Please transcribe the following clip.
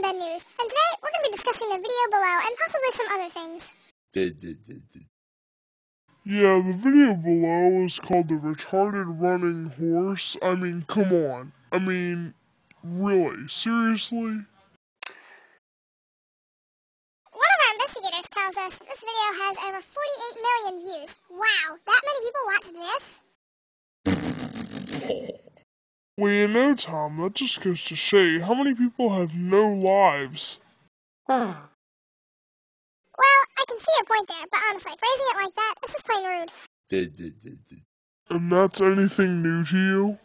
Ben News, and today we're going to be discussing the video below and possibly some other things. Yeah, the video below is called The Retarded Running Horse. I mean, come on. I mean, really? Seriously? One of our investigators tells us this video has over 48 million views. Wow, that many people watched this? Well, you know, Tom, that just goes to show you how many people have no lives. well, I can see your point there, but honestly, phrasing it like that, this is plain rude. And that's anything new to you?